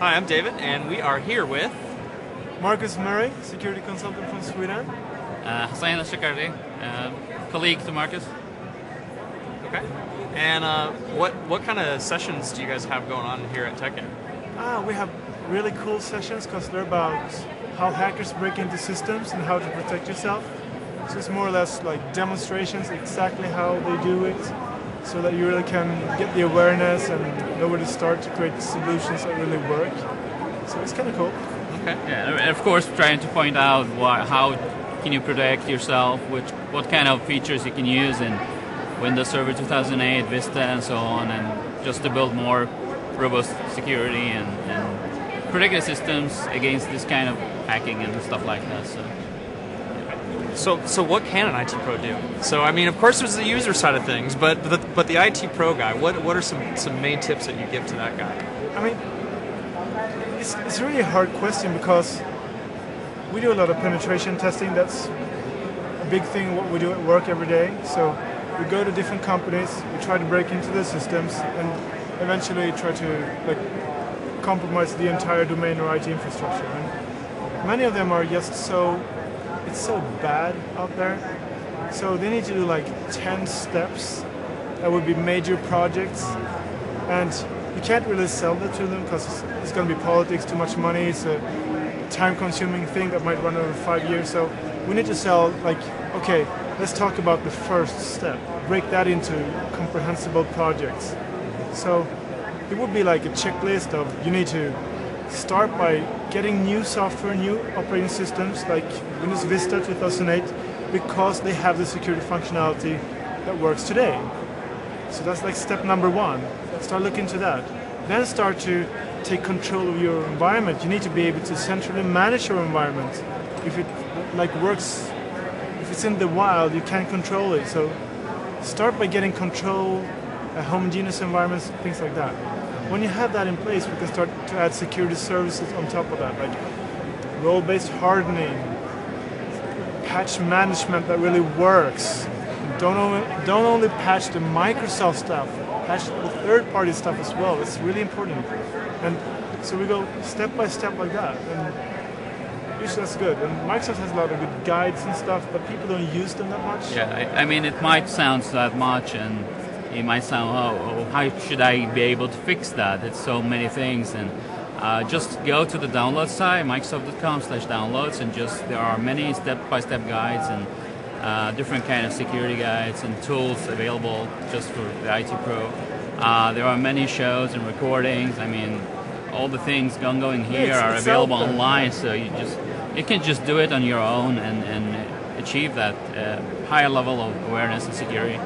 Hi, I'm David, and we are here with Marcus Murray, security consultant from Sweden. Uh, Hasain Alshakarti, uh, colleague to Marcus. Okay. And uh, what what kind of sessions do you guys have going on here at TechEd? Ah, we have really cool sessions because they're about how hackers break into systems and how to protect yourself. So it's more or less like demonstrations exactly how they do it, so that you really can get the awareness and know where to start to create solutions that really work. So it's kind of cool. Okay. Yeah, and of course, trying to point out how can you protect yourself, which what kind of features you can use in Windows Server 2008, Vista, and so on, and just to build more robust security and, and protect the systems against this kind of hacking and stuff like that. So. So, so what can an IT pro do? So, I mean, of course, there's the user side of things, but the, but the IT pro guy, what what are some some main tips that you give to that guy? I mean, it's, it's a really hard question because we do a lot of penetration testing. That's a big thing what we do at work every day. So we go to different companies, we try to break into their systems, and eventually try to like compromise the entire domain or IT infrastructure. And many of them are just so it's so bad out there. So they need to do like 10 steps that would be major projects. And you can't really sell that to them because it's, going to be politics, too much money. It's a time consuming thing that might run over five years. So we need to sell like, okay, let's talk about the first step. Break that into comprehensible projects. So it would be like a checklist of you need to start by getting new software, new operating systems like Windows Vista 2008 because they have the security functionality that works today. So that's like step number one. Start looking into that. Then start to take control of your environment. You need to be able to centrally manage your environment. If it like works, if it's in the wild, you can't control it. So start by getting control, uh, homogeneous environments, things like that when you have that in place, we can start to add security services on top of that, like role-based hardening, patch management that really works. Don't only, don't only patch the Microsoft stuff, patch the third-party stuff as well. It's really important. And so we go step by step like that. And usually that's good. And Microsoft has a lot of good guides and stuff, but people don't use them that much. Yeah, I, I mean, it might sound that much, and it might sound, oh, how should I be able to fix that? It's so many things, and uh, just go to the download site, microsoft.com slash downloads, and just there are many step-by-step guides and uh, different kind of security guides and tools available just for the IT pro. Uh, there are many shows and recordings. I mean, all the things going here it's- are it's available online, so you just you can just do it on your own and, and achieve that uh, higher level of awareness and security.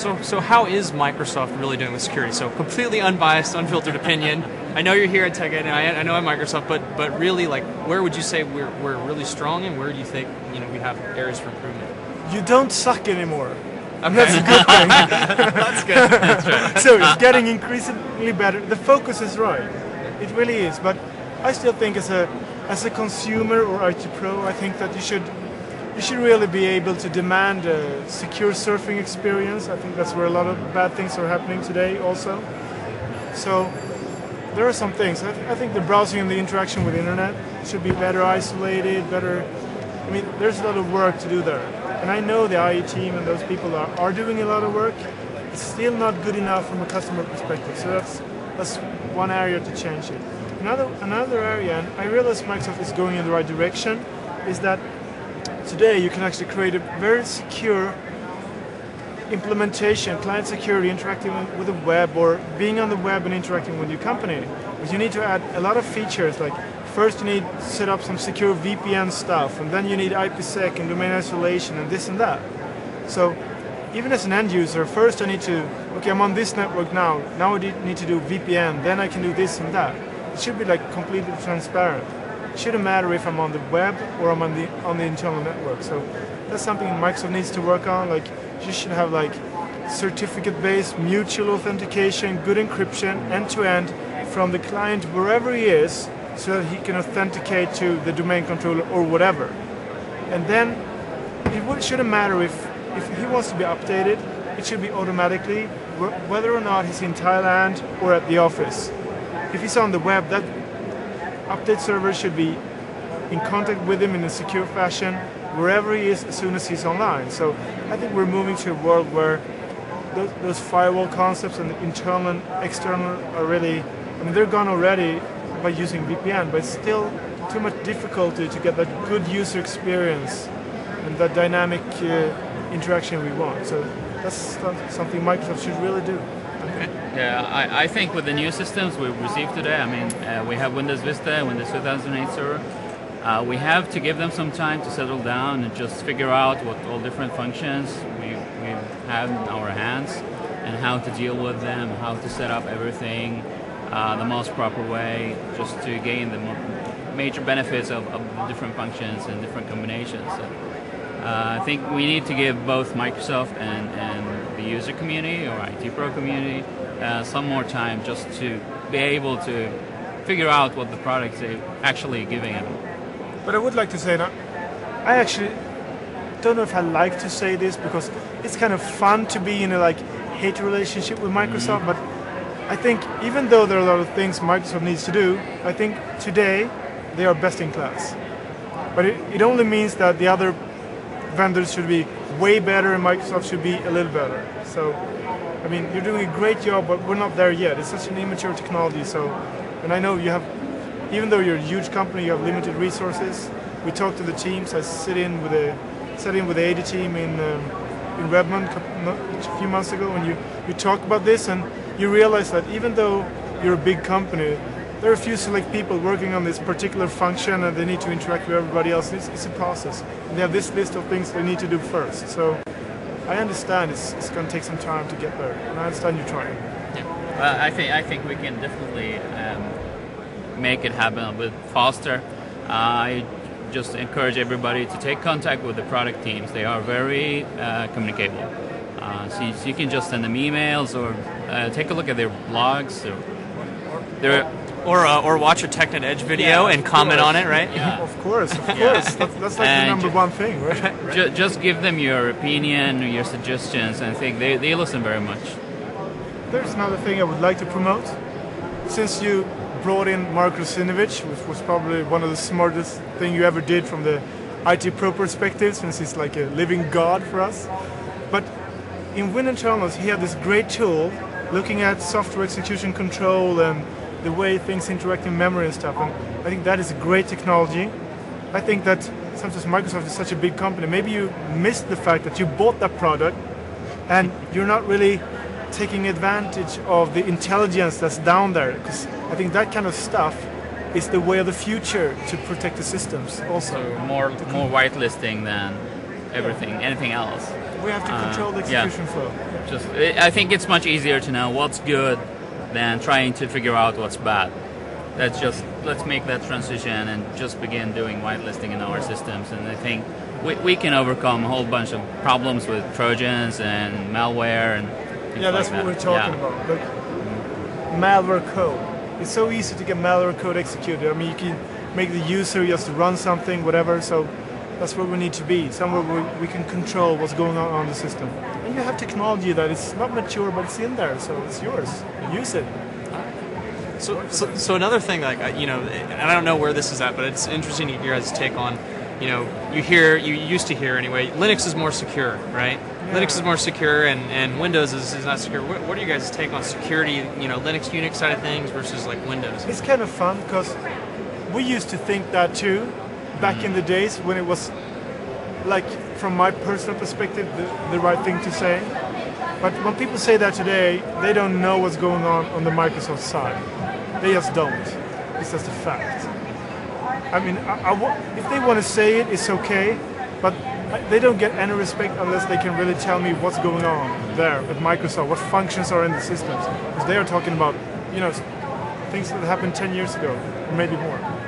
So, so how is Microsoft really doing with security? So, completely unbiased, unfiltered opinion. I know you're here at TechEd, and I, I know at Microsoft, but but really, like, where would you say we're, we're really strong, and where do you think you know we have areas for improvement? You don't suck anymore. Okay. That's a good thing. That's good. That's right. so it's getting increasingly better. The focus is right. It really is. But I still think as a as a consumer or IT pro, I think that you should you should really be able to demand a secure surfing experience. I think that's where a lot of bad things are happening today also. So there are some things. I, th- I think the browsing and the interaction with the internet should be better isolated, better. I mean, there's a lot of work to do there. And I know the IE team and those people are, are doing a lot of work. It's still not good enough from a customer perspective. So that's that's one area to change it. Another another area, and I realize Microsoft is going in the right direction, is that today you can actually create a very secure implementation, client security, interacting with the web or being on the web and interacting with your company. But you need to add a lot of features like first you need to set up some secure VPN stuff and then you need IPsec and domain isolation and this and that. So even as an end user, first I need to, okay, I'm on this network now, now I need to do VPN, then I can do this and that. It should be like completely transparent. Shouldn't matter if I'm on the web or I'm on the on the internal network. So that's something Microsoft needs to work on. Like you should have like certificate-based mutual authentication, good encryption, end-to-end from the client wherever he is, so that he can authenticate to the domain controller or whatever. And then it shouldn't matter if if he wants to be updated. It should be automatically, whether or not he's in Thailand or at the office. if he's on the web, that update server should be in contact with him in a secure fashion wherever he is as soon as he's online. So I think we're moving to a world where those, those firewall concepts and internal and external are really, I mean, they're gone already by using VPN, but it's still too much difficulty to get that good user experience and that dynamic uh, interaction we want. So that's something Microsoft should really do. Yeah, I, I think with the new systems we've received today, I mean, uh, we have Windows Vista, and Windows 2008 server. Uh, we have to give them some time to settle down and just figure out what all different functions we, we have in our hands and how to deal with them, how to set up everything uh, the most proper way, just to gain the major benefits of, of different functions and different combinations. So, uh, I think we need to give both Microsoft and, and the user community or IT Pro community uh, some more time just to be able to figure out what the product is actually giving them. But I would like to say that I actually don't know if I like to say this because it's kind of fun to be in a like hate relationship with Microsoft, mm-hmm. but I think even though there are a lot of things Microsoft needs to do, I think today they are best in class. But it, it only means that the other vendors should be way better and Microsoft should be a little better. So, I mean, you're doing a great job, but we're not there yet. It's such an immature technology. So, and I know you have, even though you're a huge company, you have limited resources. We talk to the teams. I sit in with a, sat in with the AD team in um, in Redmond a few months ago, and you you talk about this, and you realize that even though you're a big company, there are a few select people working on this particular function and they need to interact with everybody else. It's, it's a process. And they have this list of things they need to do first. So I understand it's, it's going to take some time to get there, and I understand you're trying. Yeah. Well, I think I think we can definitely um, make it happen a bit faster. Uh, I just encourage everybody to take contact with the product teams. They are very uh, communicable. Uh, so, you, so, you, can just send them emails or uh, take a look at their blogs. Or, or uh, or watch a TechNet Edge video yeah, and comment course. on it, right? Yeah. Of course, of course. That's, that's like and the number one thing, right? right. Ju- just give them your opinion, your suggestions, and I think they, they listen very much. There's another thing I would like to promote. Since you brought in Mark Russinovich, which was probably one of the smartest thing you ever did from the IT Pro perspective, since he's like a living god for us. But in Winternals, he had this great tool looking at software execution control and the way things interact in memory and stuff. And I think that is a great technology. I think that sometimes Microsoft is such a big company. Maybe you missed the fact that you bought that product and you're not really taking advantage of the intelligence that's down there. Because I think that kind of stuff is the way of the future to protect the systems also. So more, more whitelisting than everything, anything else. We have to control uh, the execution yeah. flow. Just, I think it's much easier to know what's good than trying to figure out what's bad. Let's just let's make that transition and just begin doing whitelisting in our systems. And I think we, we can overcome a whole bunch of problems with Trojans and malware and yeah, that's like what that. we're talking yeah. about. Like malware code. It's so easy to get malware code executed. I mean, you can make the user just run something, whatever. So that's where we need to be, somewhere where we can control what's going on on the system. And you have technology that is not mature, but it's in there, so it's yours. Use it. So, so, so another thing, like you know, and I don't know where this is at, but it's interesting to hear guys' take on. You know, you hear, you used to hear anyway. Linux is more secure, right? Yeah. Linux is more secure, and, and Windows is, is not secure. What, what are you guys' take on security? You know, Linux Unix side of things versus like Windows. It's kind of fun because we used to think that too, back in the days when it was like from my personal perspective the, the right thing to say. But when people say that today they don't know what's going on on the microsoft side. They just don't. It's just a fact. I mean I, I, if they want to say it it's okay but they don't get any respect unless they can really tell me what's going on there at microsoft what functions are in the systems. Because they are talking about you know things that happened 10 years ago or maybe more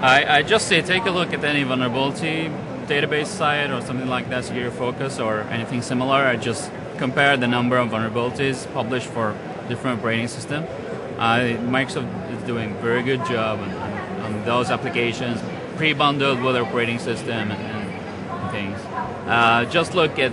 I, I just say take a look at any vulnerability database site or something like that, Security Focus or anything similar. I just compare the number of vulnerabilities published for different operating system. Uh, Microsoft is doing a very good job on, on, on those applications, pre-bundled with operating system and, and things. Uh, just look at